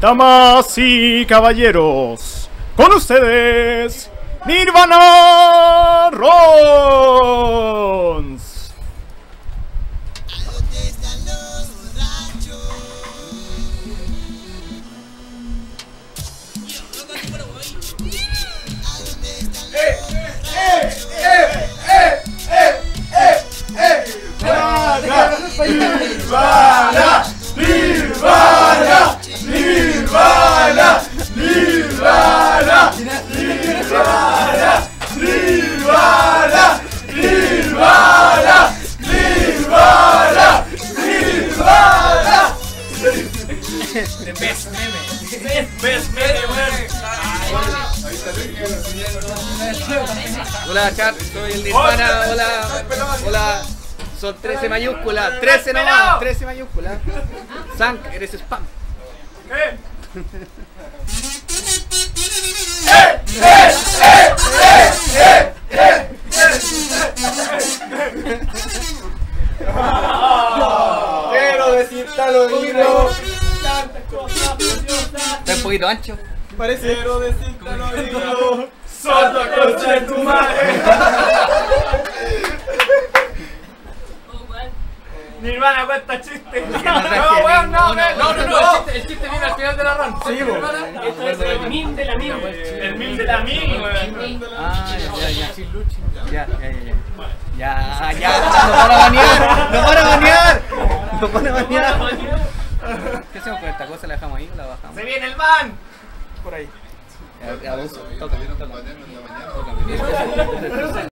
Damas y caballeros, con ustedes, Nirvana Rons. Hola chat, soy el Nirvana, hola, hola. Son 13 mayúsculas, 13 nomás, 13 mayúsculas. Zank, eres spam. Quiero decirte al oído. Está un poquito ancho. Parece. Quiero decirte oído. Sota concha de tu madre. Nirvana cuenta chiste. No, weón, no, no, No, no, no, el chiste, viene al final de la. Sí, bo. Esto es el meme de la meme. El mil de la mil, weón. Ah, ya, ya, ya. Ya, ya, ya. Ya, ya. Nos van a banear, nos van a banear. Nos van a banear. ¿Qué hacemos con esta cosa? ¿La dejamos ahí o la bajamos? Se viene el man. Por ahí. Vos, toca, toca. Toca.